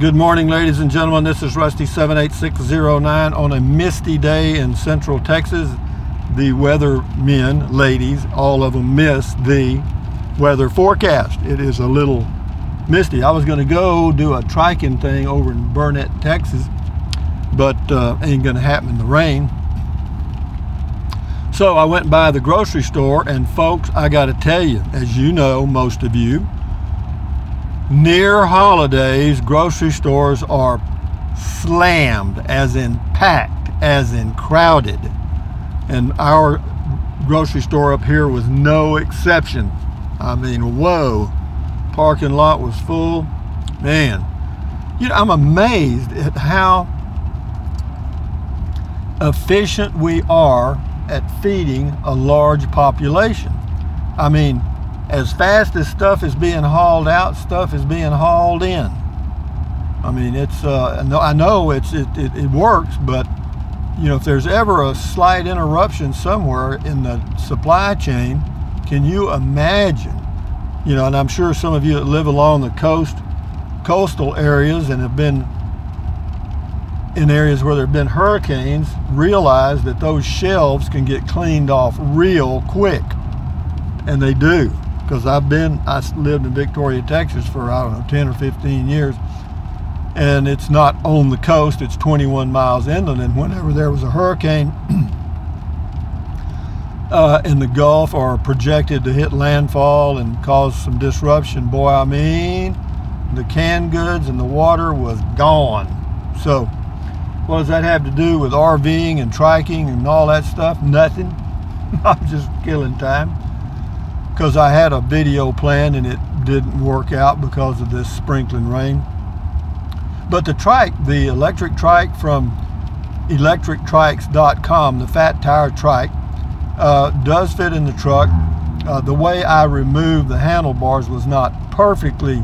Good morning, ladies and gentlemen. This is Rusty 78609 on a misty day in central Texas. The weather men, ladies, all of them miss the weather forecast. It is a little misty. I was going to go do a triking thing over in Burnet, Texas, but uh, ain't going to happen in the rain. So I went by the grocery store, and folks, I got to tell you, as you know, most of you, near holidays, grocery stores are slammed, as in packed, as in crowded. And our grocery store up here was no exception. I mean, whoa, parking lot was full. Man, you know, I'm amazed at how efficient we are at feeding a large population. I mean, as fast as stuff is being hauled out, stuff is being hauled in. I mean, it's, uh, I know it's, it, it, it works, but you know, if there's ever a slight interruption somewhere in the supply chain, can you imagine? You know, and I'm sure some of you that live along the coast, coastal areas and have been in areas where there have been hurricanes realize that those shelves can get cleaned off real quick. And they do because I've been, I lived in Victoria, Texas for, I don't know, 10 or 15 years. And it's not on the coast, it's 21 miles inland. And whenever there was a hurricane uh, in the Gulf or projected to hit landfall and cause some disruption, boy, I mean, the canned goods and the water was gone. So, what does that have to do with RVing and triking and all that stuff? Nothing. I'm just killing time because I had a video planned and it didn't work out because of this sprinkling rain. But the trike, the electric trike from electrictrikes.com, the fat tire trike, uh, does fit in the truck. Uh, the way I removed the handlebars was not perfectly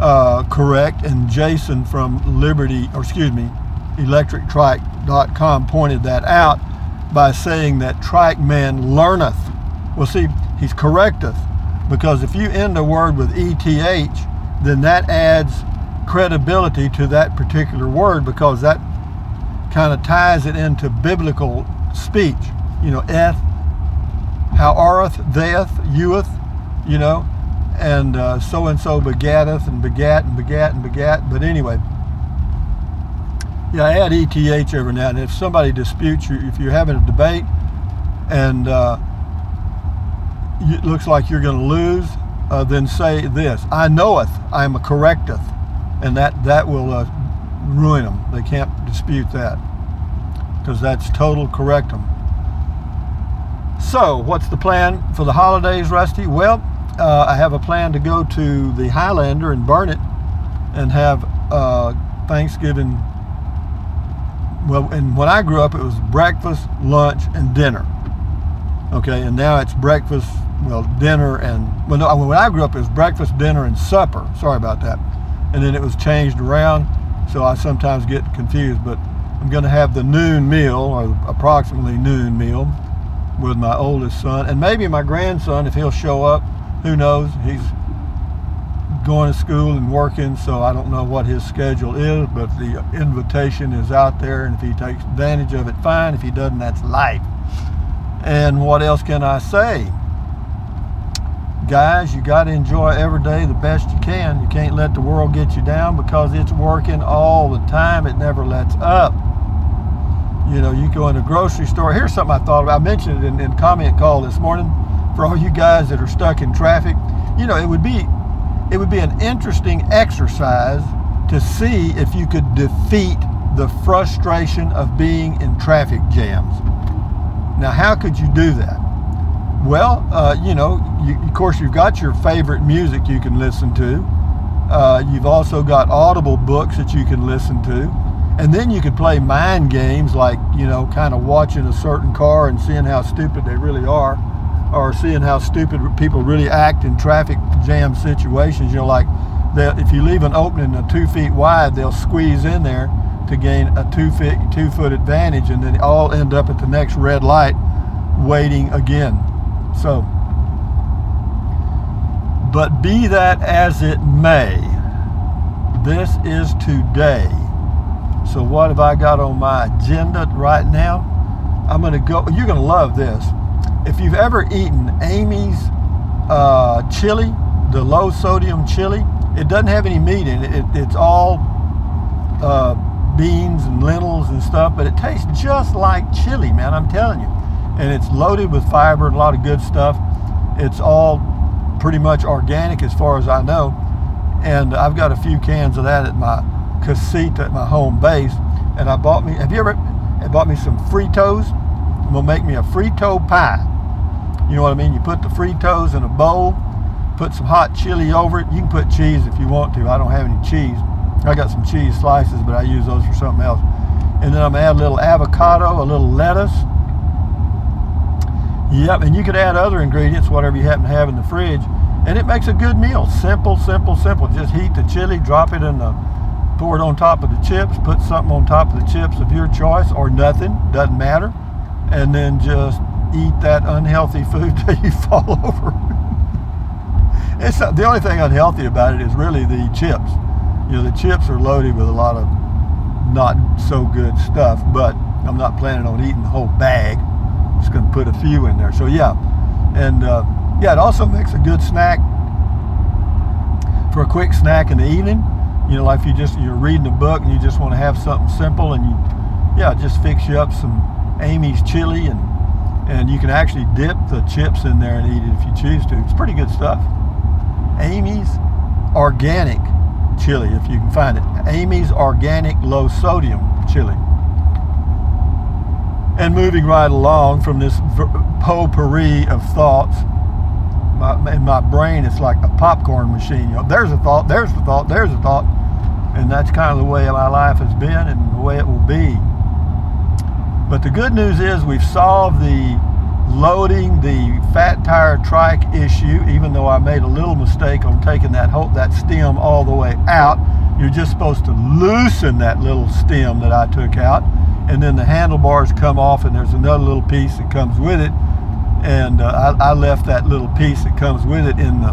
uh, correct, and Jason from Liberty, or excuse me, electrictrike.com pointed that out by saying that trike man learneth. Well, see, he's correcteth because if you end a word with ETH, then that adds credibility to that particular word because that kind of ties it into biblical speech. You know, eth, how areth, theth, youeth, you know, and uh, so and so begatteth and begat and begat and begat. But anyway, yeah, I add ETH every now and then. If somebody disputes you, if you're having a debate and uh, it looks like you're going to lose, uh, then say this: "I knoweth, I am a correcteth," and that that will uh, ruin them. They can't dispute that because that's total correctum. So, what's the plan for the holidays, Rusty? Well, uh, I have a plan to go to the Highlander and Burnet, and have uh, Thanksgiving. Well, and when I grew up, it was breakfast, lunch, and dinner. Okay, and now it's breakfast, well, dinner and, well, no, uh, when I grew up, it was breakfast, dinner, and supper. Sorry about that. And then it was changed around, so I sometimes get confused, but I'm going to have the noon meal, or approximately noon meal, with my oldest son, and maybe my grandson, if he'll show up. Who knows? He's going to school and working, so I don't know what his schedule is, but the invitation is out there, and if he takes advantage of it, fine. If he doesn't, that's life. And what else can I say? Guys, you got to enjoy every day the best you can. You can't let the world get you down because it's working all the time. It never lets up. You know, you go in a grocery store. Here's something I thought about. I mentioned it in, in comment call this morning for all you guys that are stuck in traffic. You know, it would be it would be an interesting exercise to see if you could defeat the frustration of being in traffic jams. Now, how could you do that? Well, uh, you know, you, of course, you've got your favorite music you can listen to. Uh, you've also got audible books that you can listen to. And then you could play mind games like, you know, kind of watching a certain car and seeing how stupid they really are, or seeing how stupid people really act in traffic jam situations. You know, like if you leave an opening a two feet wide, they'll squeeze in there to gain a two two foot advantage, and then all end up at the next red light waiting again. So, but be that as it may, This is today. So what have I got on my agenda right now? I'm going to go. You're going to love this. If you've ever eaten Amy's uh, chili, the low sodium chili, it doesn't have any meat in it. it it's all uh, beans and lentils and stuff, but it tastes just like chili, man. I'm telling you. And it's loaded with fiber and a lot of good stuff. It's all pretty much organic as far as I know. And I've got a few cans of that at my casita at my home base. And I bought me, have you ever, I bought me some Fritos. I'm gonna make me a Frito pie. You know what I mean? You put the Fritos in a bowl, put some hot chili over it. You can put cheese if you want to. I don't have any cheese. I got some cheese slices, but I use those for something else. And then I'm gonna add a little avocado, a little lettuce. Yep, and you could add other ingredients, whatever you happen to have in the fridge, and it makes a good meal. Simple, simple, simple. Just heat the chili, drop it in the, pour it on top of the chips, put something on top of the chips of your choice, or nothing, doesn't matter, and then just eat that unhealthy food till you fall over. it's not, the only thing unhealthy about it is really the chips you know, the chips are loaded with a lot of not so good stuff, but I'm not planning on eating the whole bag. Just to put a few in there. So yeah, and uh, yeah, it also makes a good snack for a quick snack in the evening. You know, like if you just you're reading a book and you just want to have something simple, and you yeah, just fix you up some Amy's chili, and and you can actually dip the chips in there and eat it if you choose to. It's pretty good stuff. Amy's organic chili if you can find it. Amy's Organic Low Sodium Chili. And moving right along from this potpourri of thoughts, my, in my brain it's like a popcorn machine. You know, there's a thought, there's a thought, there's a thought. And that's kind of the way my life has been and the way it will be. But the good news is we've solved the loading the fat tire trike issue, even though I made a little mistake on taking that whole, that stem all the way out. You're just supposed to loosen that little stem that I took out, and then the handlebars come off, and there's another little piece that comes with it. And uh, I, I left that little piece that comes with it in the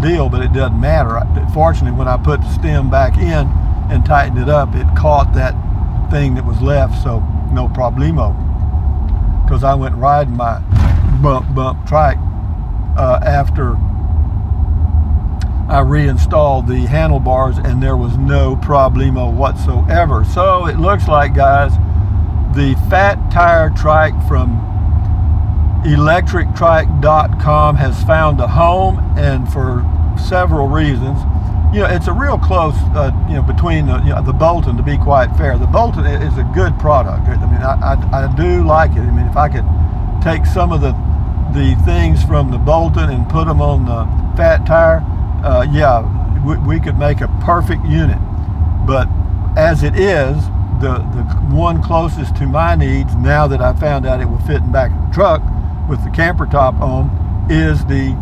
deal, but it doesn't matter. Fortunately, when I put the stem back in and tightened it up, it caught that thing that was left, so no problemo because I went riding my bump bump trike uh, after I reinstalled the handlebars and there was no problemo whatsoever. So it looks like guys, the fat tire trike from electrictrike.com has found a home and for several reasons you know, it's a real close, uh, you know, between the, you know, the Bolton, to be quite fair. The Bolton is a good product. I mean, I, I, I, do like it. I mean, if I could take some of the the things from the Bolton and put them on the fat tire, uh, yeah, we, we could make a perfect unit. But as it is, the, the one closest to my needs, now that I found out it will fit in back of the truck with the camper top on, is the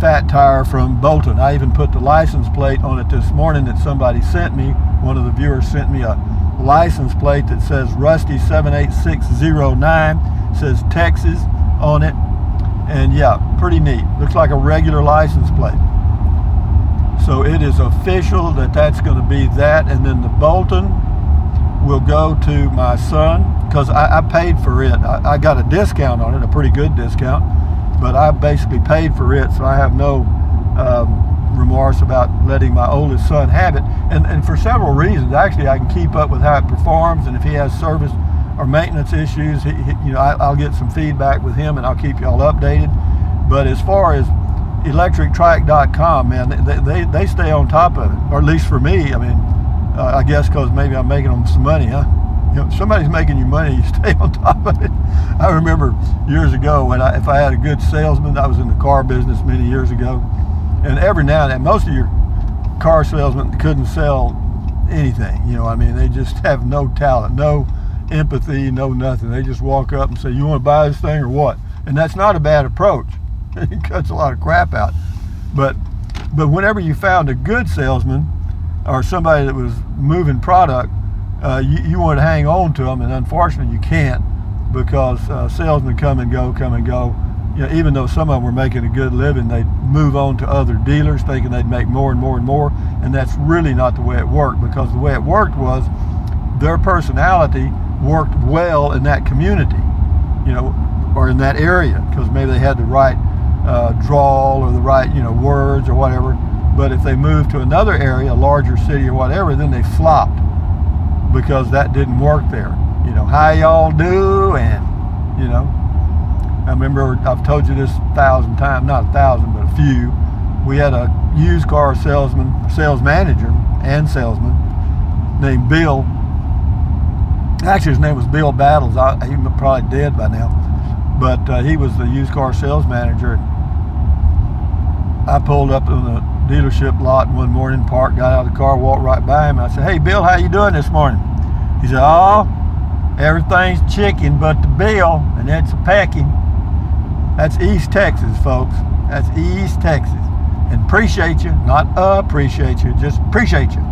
fat tire from Bolton. I even put the license plate on it this morning that somebody sent me. One of the viewers sent me a license plate that says Rusty 78609, says Texas on it. And yeah, pretty neat. Looks like a regular license plate. So it is official that that's going to be that. And then the Bolton will go to my son because I, I, paid for it. I, I got a discount on it, a pretty good discount but I basically paid for it, so I have no um, remorse about letting my oldest son have it. And, and for several reasons, actually, I can keep up with how it performs, and if he has service or maintenance issues, he, he, you know, I, will get some feedback with him, and I'll keep y'all updated. But as far as electrictrike.com, man, they, they, they stay on top of it, or at least for me. I mean, uh, I guess because maybe I'm making them some money, huh? you know, somebody's making you money, you stay on top of it. I remember years ago when I, if I had a good salesman, I was in the car business many years ago, and every now and then, most of your car salesmen couldn't sell anything. You know, what I mean, they just have no talent, no empathy, no nothing. They just walk up and say, "You want to buy this thing or what?" And that's not a bad approach. it cuts a lot of crap out. But but whenever you found a good salesman or somebody that was moving product uh, you, you want to hang on to them, and unfortunately you can't because uh, salesmen come and go, come and go. you know, even though some of them were making a good living, they'd move on to other dealers thinking they'd make more and more and more. And that's really not the way it worked because the way it worked was their personality worked well in that community, you know, or in that area because maybe they had the right uh, drawl or the right, you know, words or whatever. But if they moved to another area, a larger city or whatever, then they flopped because that didn't work there. You know, how y'all do and, you know, I remember I've told you this a thousand times, not a thousand, but a few. We had a used car salesman, sales manager and salesman named Bill. Actually, his name was Bill Battles. I, he probably dead by now, but uh, he was the used car sales manager. I pulled up in the dealership lot one morning, parked, got out of the car, walked right by him. I said, "Hey, Bill, how you doing this morning?" He said, "Oh, everything's chicken but the bill, and that's packing." That's East Texas, folks. That's East Texas. And appreciate you, not appreciate you, just appreciate you.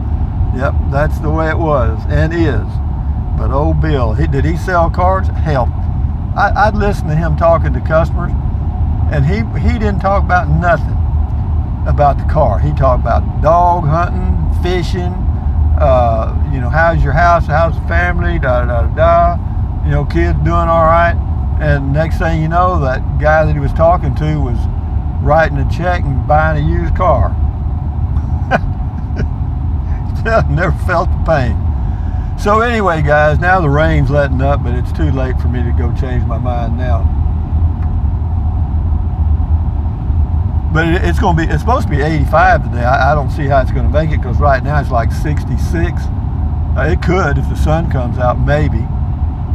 Yep, that's the way it was and is. But old Bill, he, did he sell cars? Hell, I, would listen to him talking to customers, and he he didn't talk about nothing about the car. He talked about dog hunting, fishing, uh, you know, how's your house, how's the family, da da da da. You know, kids doing all right. And next thing you know, that guy that he was talking to was writing a check and buying a used car. Never felt the pain. So anyway, guys, now the rain's letting up, but it's too late for me to go change my mind now. But it's going to be, it's supposed to be 85 today. I, I don't see how it's going to make it because right now it's like 66. Uh, it could if the sun comes out, maybe.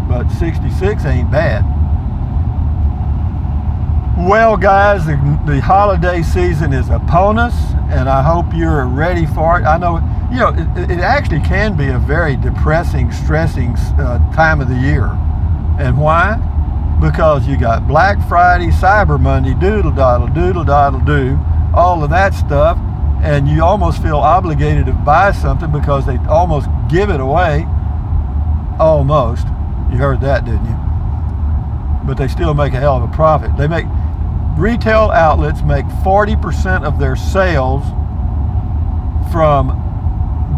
But 66 ain't bad. Well, guys, the, the, holiday season is upon us, and I hope you're ready for it. I know, you know, it, it actually can be a very depressing, stressing uh, time of the year. And why? Because you got Black Friday, Cyber Monday, doodle doddle, doodle doddle do, all of that stuff, and you almost feel obligated to buy something because they almost give it away. Almost. You heard that, didn't you? But they still make a hell of a profit. They make retail outlets make 40% of their sales from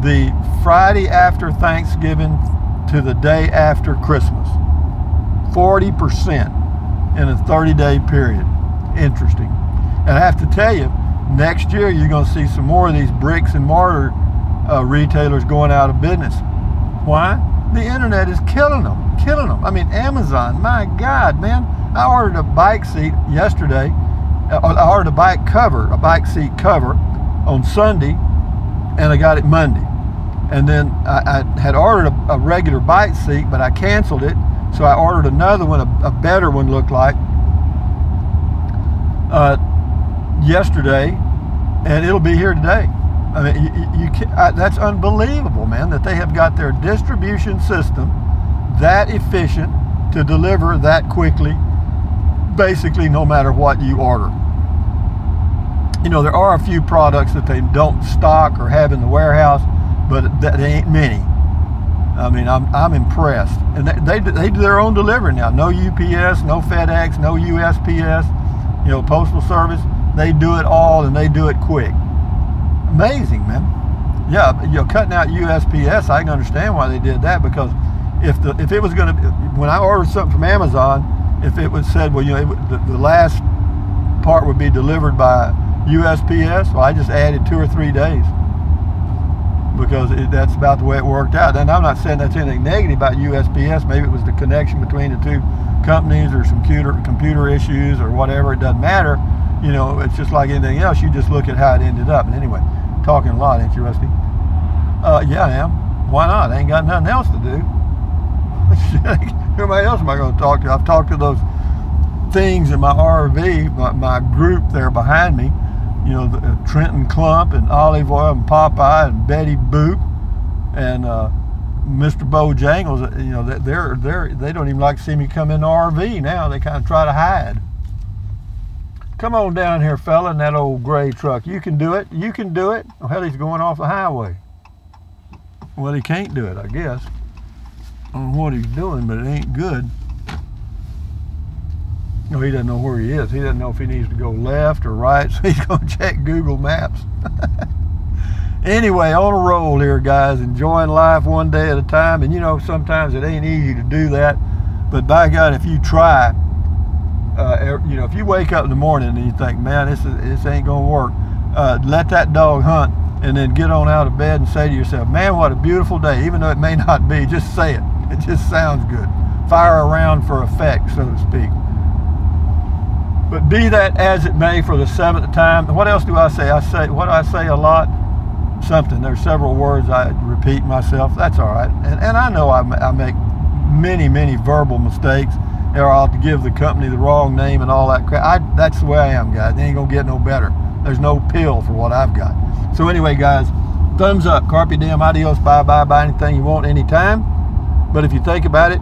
the Friday after Thanksgiving to the day after Christmas. 40% in a 30 day period. Interesting. And I have to tell you, next year you're going to see some more of these bricks and mortar uh, retailers going out of business. Why? The internet is killing them, killing them. I mean, Amazon, my God, man I ordered a bike seat yesterday. Uh, I ordered a bike cover, a bike seat cover on Sunday, and I got it Monday. And then I, I had ordered a, a, regular bike seat, but I canceled it. So I ordered another one, a, a better one looked like, uh, yesterday, and it'll be here today. I mean, you, you can, I, that's unbelievable, man, that they have got their distribution system that efficient to deliver that quickly basically no matter what you order. You know, there are a few products that they don't stock or have in the warehouse, but that ain't many. I mean, I'm, I'm impressed. And they, they, do their own delivery now. No UPS, no FedEx, no USPS, you know, Postal Service. They do it all and they do it quick. Amazing, man. Yeah, you know, cutting out USPS, I can understand why they did that because if the if it was going to, when I ordered something from Amazon, if it was said, well, you know, the, the last part would be delivered by USPS, well, I just added two or three days because it, that's about the way it worked out. And I'm not saying that's anything negative about USPS. Maybe it was the connection between the two companies or some computer computer issues or whatever. It doesn't matter. You know, it's just like anything else. You just look at how it ended up. And anyway, talking a lot, ain't you, Rusty? Uh, yeah, I am. Why not? I ain't got nothing else to do. Everybody else am I going to talk to? I've talked to those things in my RV, my, my group there behind me. You know, the, uh, Trenton Clump and Olive Oil and Popeye and Betty Boop and uh, Mr. Bojangles. Uh, you know, they're they're they don't even like to see me come in the RV now. They kind of try to hide. Come on down here, fella, in that old gray truck. You can do it. You can do it. Oh, hell, he's going off the highway. Well, he can't do it, I guess I don't know what he's doing, but it ain't good. No, he doesn't know where he is. He doesn't know if he needs to go left or right, so he's going to check Google Maps. anyway, on a roll here, guys, enjoying life one day at a time. And you know, sometimes it ain't easy to do that. But by God, if you try, uh, er, you know, if you wake up in the morning and you think, man, this, is, this ain't going to work, uh, let that dog hunt and then get on out of bed and say to yourself, man, what a beautiful day. Even though it may not be, just say it. It just sounds good. Fire around for effect, so to speak. But be that as it may for the seventh time. What else do I say? I say what I say a lot? Something. There's several words I repeat myself. That's all right. And, and I know I, I make many, many verbal mistakes. Or I'll give the company the wrong name and all that crap. I, that's the way I am, guys. It ain't gonna get no better. There's no pill for what I've got. So anyway, guys, thumbs up. Carpe diem, adios, bye, bye, buy anything you want anytime. But if you think about it,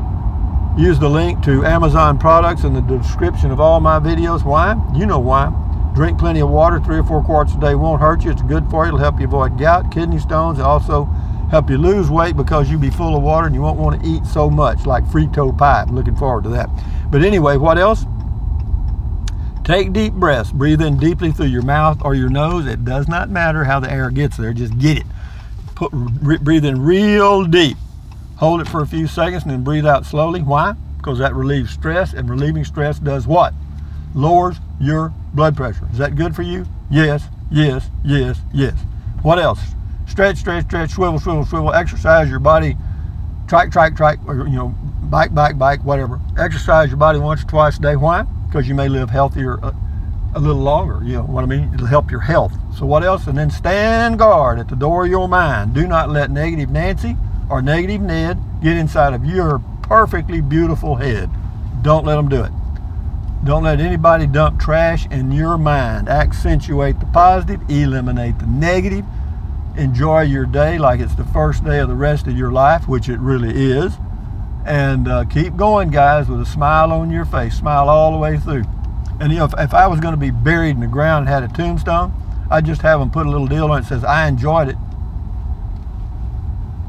Use the link to Amazon products in the description of all my videos. Why? You know why. Drink plenty of water, three or four quarts a day won't hurt you. It's good for you. It'll help you avoid gout, kidney stones. Also help you lose weight because you'll be full of water and you won't want to eat so much like Frito pie. I'm looking forward to that. But anyway, what else? Take deep breaths. Breathe in deeply through your mouth or your nose. It does not matter how the air gets there. Just get it. Put, breathe in real deep. Hold it for a few seconds and then breathe out slowly. Why? Because that relieves stress, and relieving stress does what? Lowers your blood pressure. Is that good for you? Yes, yes, yes, yes. What else? Stretch, stretch, stretch, swivel, swivel, swivel. Exercise your body. Trike, trike, trike, or, you know, bike, bike, bike, whatever. Exercise your body once or twice a day. Why? Because you may live healthier a, a little longer. You know what I mean? It'll help your health. So what else? And then stand guard at the door of your mind. Do not let negative Nancy or negative Ned get inside of your perfectly beautiful head. Don't let them do it. Don't let anybody dump trash in your mind. Accentuate the positive, eliminate the negative. Enjoy your day like it's the first day of the rest of your life, which it really is. And uh, keep going, guys, with a smile on your face. Smile all the way through. And you know, if, if I was going to be buried in the ground and had a tombstone, I'd just have them put a little deal on it that says, I enjoyed it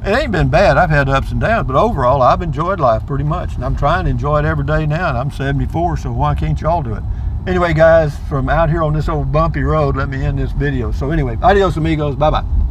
it ain't been bad. I've had ups and downs, but overall, I've enjoyed life pretty much. And I'm trying to enjoy it every day now. And I'm 74, so why can't y'all do it? Anyway, guys, from out here on this old bumpy road, let me end this video. So anyway, adios amigos. Bye-bye.